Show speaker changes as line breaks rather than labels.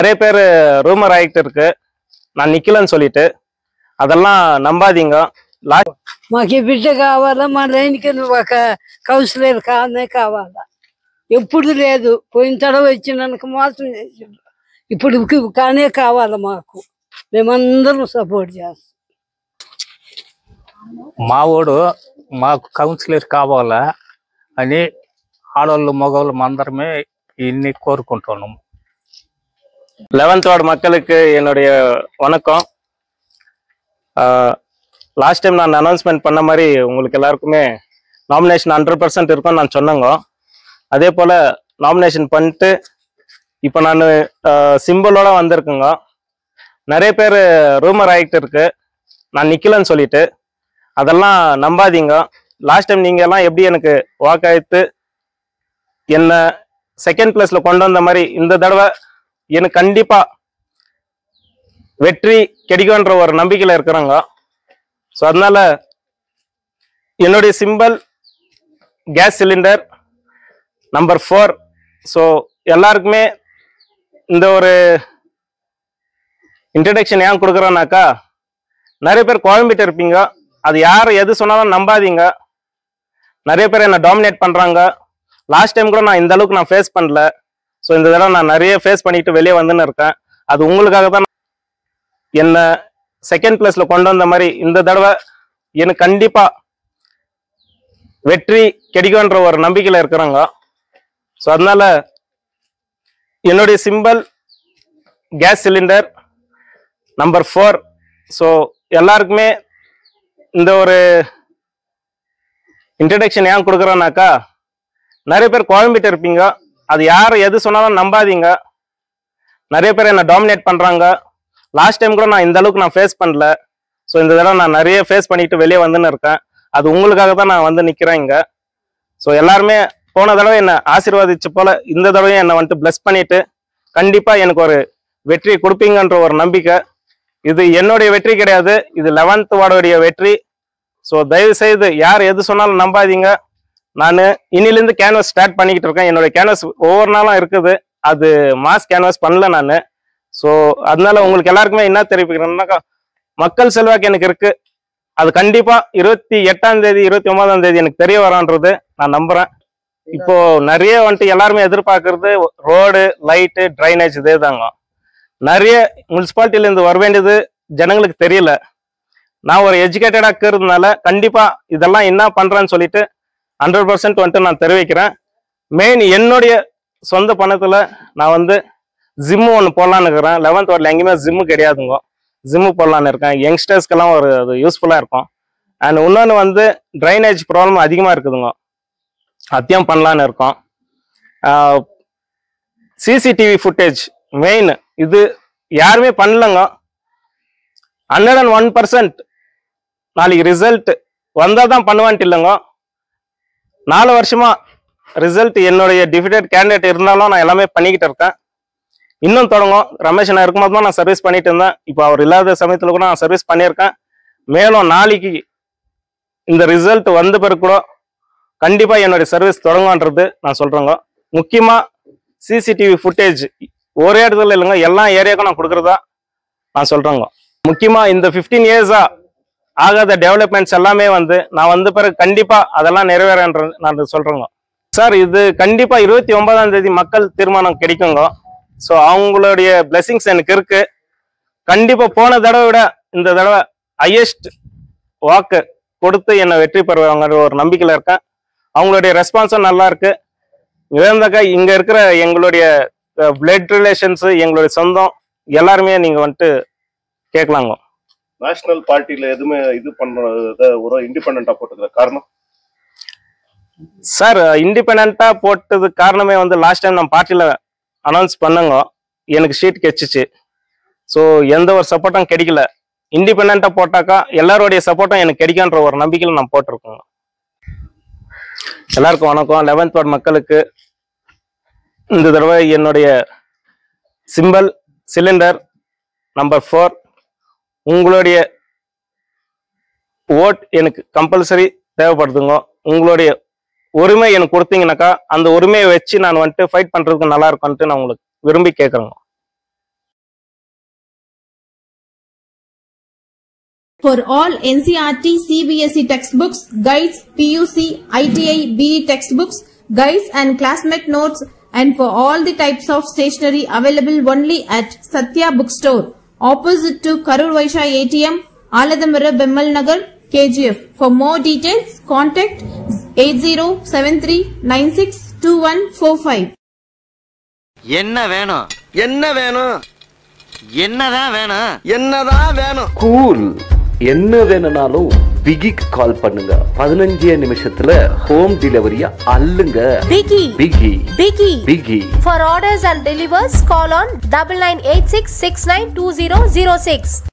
நிறைய பேர் ரூமர் ஆகிட்டு இருக்கு. நான் நிக்கலன்னு சொல்லிட்டு. அதெல்லாம் நம்பாதீங்க.
మాకు బిడ్డ కావాలా మా లేనికి నువ్వు ఒక కౌన్సిలర్ ఎప్పుడు లేదు పోయిన తడవ వచ్చినాక మోసం చేసిండు ఇప్పుడు కి- కానే కావాలా మాకు మేమందరం సపోర్ట్ చేస్తాం
మా వాడు మాకు కౌన్సిలర్ కావాలా అని ఆడవాళ్ళు మగవాళ్ళు అందరమే ఇన్ని కోరుకుంటున్నాము
லெவன்த் வார்டு மக்களுக்கு என்னுடைய வணக்கம் லாஸ்ட் டைம் நான் அனௌன்ஸ்மெண்ட் பண்ண மாதிரி உங்களுக்கு எல்லாருக்குமே நாமினேஷன் ஹண்ட்ரட் பர்சன்ட் இருக்கும்னு நான் சொன்னேங்க அதே போல் நாமினேஷன் பண்ணிட்டு இப்போ நான் சிம்பிளோட வந்திருக்குங்க. நிறைய பேர் ரூமர் ஆகிட்டு இருக்கு. நான் நிற்கலன்னு சொல்லிட்டு அதெல்லாம் நம்பாதீங்க. லாஸ்ட் டைம் நீங்கள் எல்லாம் எப்படி எனக்கு வாக் ஆயிட்டு என்ன செகண்ட் பிளேஸ்ல கொண்டு வந்த மாதிரி இந்த தடவை எனக்கு கண்டிப்பாக வெற்றி கிடைக்கும்ன்ற ஒரு நம்பிக்கையில் இருக்கிறாங்க. ஸோ அதனால் என்னுடைய symbol gas cylinder number four so எல்லாருக்குமே இந்த ஒரு இன்ட்ரடக்ஷன் ஏன் கொடுக்குறேன்னாக்கா நிறைய பேர் குழம்பிட்டு இருப்பீங்க. அது யார் எது சொன்னாலும் நம்பாதீங்க. நிறைய பேர் என்னை டாமினேட் பண்ணுறாங்க லாஸ்ட் டைம் கூட நான் இந்த அளவுக்கு நான் ஃபேஸ் பண்ணல. ஸோ இந்த தடவை நான் நிறைய ஃபேஸ் பண்ணிட்டு வெளியே வந்துன்னு இருக்கேன். அது உங்களுக்காக தான் என்னை செகண்ட் பிளேஸில் கொண்டு வந்த மாதிரி இந்த தடவை எனக்கு கண்டிப்பாக வெற்றி கிடைக்கும்ன்ற ஒரு நம்பிக்கையில் இருக்கிறாங்க. ஸோ அதனால என்னுடைய simple gas cylinder number four so எல்லாருக்குமே இந்த ஒரு இன்ட்ரடக்ஷன் ஏன் கொடுக்குறேன்னாக்கா நிறைய பேர் குழம்பிட்டு இருப்பீங்க. அது யார் எது சொன்னாலும் நம்பாதீங்க. நிறைய பேர் என்னை டாமினேட் பண்ணுறாங்க லாஸ்ட் டைம் கூட நான் இந்த அளவுக்கு நான் ஃபேஸ் பண்ணல. ஸோ இந்த தடவை நான் நிறைய ஃபேஸ் பண்ணிட்டு வெளியே வந்துன்னு இருக்கேன். அது உங்களுக்காக தான் நான் வந்து நிற்கிறேன் இங்கே. ஸோ எல்லாருமே போன தடவை என்ன ஆசீர்வாதிச்ச போல இந்த தடவையும் என்னை வந்துட்டு பிளஸ் பண்ணிட்டு கண்டிப்பா எனக்கு ஒரு வெற்றி கொடுப்பீங்கன்ற ஒரு நம்பிக்கை. இது என்னுடைய வெற்றி கிடையாது இது லெவன்த் வார்டுடைய வெற்றி. ஸோ தயவு செய்து யார் எது சொன்னாலும் நம்பாதீங்க. நான் இன்னிலேருந்து கேன்வஸ் ஸ்டார்ட் பண்ணிக்கிட்டு இருக்கேன். என்னோட கேன்வஸ் ஒவ்வொரு நாளும் இருக்குது. அது மாஸ் கேன்வஸ் பண்ணல நான். ஸோ அதனால உங்களுக்கு எல்லாருக்குமே என்ன தெரிவிக்கிறேன்னாக்கா மக்கள் செல்வாக்கு எனக்கு இருக்கு. அது கண்டிப்பா இருபத்தி எட்டாம் தேதி இருபத்தி ஒன்பதாம் தேதி எனக்கு தெரிய வரான்றது. நான் நம்புறேன். இப்போ நிறைய வந்துட்டு எல்லாருமே எதிர்பார்க்கறது ரோடு லைட்டு ட்ரைனேஜ் இதே தாங்க நிறைய முனிசிபாலிட்டியிலேருந்து வர வேண்டியது ஜனங்களுக்கு தெரியல. நான் ஒரு எஜுகேட்டடாக இருக்கிறதுனால கண்டிப்பாக இதெல்லாம் என்ன பண்ணுறேன்னு சொல்லிட்டு ஹண்ட்ரட் பர்சன்ட் வந்துட்டு நான் தெரிவிக்கிறேன். மெயின் என்னுடைய சொந்த பணத்தில் நான் வந்து ஜிம்மு ஒன்று போடலான்னு இருக்கிறேன். லெவன்த் வார்டில் எங்கேயுமே ஜிம்மு கிடையாதுங்க. ஜிம்மு போடலான்னு இருக்கேன். யங்ஸ்டர்ஸ்க்கெல்லாம் ஒரு அது யூஸ்ஃபுல்லாக இருக்கும். அண்ட் இன்னொன்று வந்து ட்ரைனேஜ் ப்ராப்ளம் அதிகமாக இருக்குதுங்க. அத்தியம் பண்ணலான்னு இருக்கோம். சிசிடிவி ஃபுட்டேஜ் மெயின் இது யாருமே பண்ணலங்க. ஹண்ட்ரட் அண்ட் ஒன் பர்சன்ட் நாளைக்கு ரிசல்ட் வந்தால் தான் பண்ணுவான்ட்டு இல்லைங்க. நாலு வருஷமாக ரிசல்ட் என்னுடைய டிஃபிடெட் கேண்டிடேட் இருந்தாலும் நான் எல்லாமே பண்ணிக்கிட்டு இருக்கேன். இன்னும் தொடங்கும். ரமேஷ் நான் இருக்கும்போது தான் நான் சர்வீஸ் பண்ணிட்டு இருந்தேன். இப்போ அவர் இல்லாத சமயத்தில் கூட நான் சர்வீஸ் பண்ணியிருக்கேன். மேலும் நாளைக்கு இந்த ரிசல்ட் வந்த பிறகு கூட கண்டிப்பாக என்னுடைய சர்வீஸ் தொடங்கும்ன்றது நான் சொல்கிறேங்க முக்கியமாக சிசிடிவி ஃபுட்டேஜ் ஒரே இடத்துல இல்லைங்க எல்லா ஏரியாவுக்கும் நான் கொடுக்குறதா நான் சொல்கிறேங்க முக்கியமாக இந்த ஃபிஃப்டீன் இயர்ஸாக ஆகாத டெவலப்மெண்ட்ஸ் எல்லாமே வந்து நான் வந்த பிறகு கண்டிப்பாக அதெல்லாம் நிறைவேறன்ற நான் சொல்கிறேங்க சார் இது கண்டிப்பாக இருபத்தி ஒன்பதாம் தேதி மக்கள் தீர்மானம் கிடைக்குங்க. ஸோ அவங்களுடைய பிளெஸிங்ஸ் எனக்கு இருக்கு. கண்டிப்பாக போன தடவை விட இந்த தடவை ஹையஸ்ட் வாக்கு கொடுத்து என்னை வெற்றி பெறுவாங்கிற ஒரு நம்பிக்கையில் இருக்கேன். அவங்களுடைய ரெஸ்பான்ஸும் நல்லா இருக்கு. இருந்தாக்கா இங்க இருக்கிற எங்களுடைய பிளட் ரிலேஷன்ஸ் எங்களுடைய சொந்தம் எல்லாருமே நீங்க வந்துட்டு கேட்கலாங்க.
நேஷனல் பார்ட்டில எதுவுமே இது பண்றத ஒரு இண்டிபெண்டா போட்டுக்கிற காரணம்?
சார் இண்டிபெண்டா போட்டது காரணமே வந்து லாஸ்ட் டைம் நம்ம பார்ட்டியில அனௌன்ஸ் பண்ணுங்க. எனக்கு ஷீட் கிடைச்சிச்சு ஸோ எந்த ஒரு சப்போர்ட்டும் கிடைக்கல. இண்டிபெண்டா போட்டாக்கா எல்லாருடைய சப்போர்ட்டும் எனக்கு கிடைக்குன்ற ஒரு நம்பிக்கையில் நான் போட்டிருக்கோங்க. எல்லாருக்கும் வணக்கம். லெவன்த் வார்டு மக்களுக்கு இந்த தடவை என்னுடைய சிம்பல் சிலிண்டர் நம்பர் ஃபோர் உங்களுடைய ஓட் எனக்கு கம்பல்சரி தேவைப்படுதுங்க. உங்களுடைய உரிமை எனக்கு கொடுத்தீங்கன்னாக்கா அந்த உரிமையை வச்சு நான் வந்துட்டு ஃபைட் பண்ணுறதுக்கு நல்லா இருக்கும்ன்ட்டு நான் உங்களுக்கு விரும்பி கேட்குறேங்க
For all NCRT CBSE textbooks, guides, PUC, ITI, BE textbooks, guides and classmate notes and for all the types of stationery available only at Satya Bookstore, opposite to Karur Vaisha ATM, Aladamara Bemmal Nagar, KGF. For more details, contact 8073962145.
என்ன வேணும்
என்ன வேணும்
என்னதான் வேணும்
என்னதான் வேணும்
cool என்ன வேணும்னாலும் பிகிக்கு கால் பண்ணுங்க பதினஞ்சே நிமிஷத்துல ஹோம் டெலிவரியா அள்ளுங்க
Biggie,
பிகி
Biggie.
பிகி
For orders and delivers, call on double nine eight six six nine two zero zero six.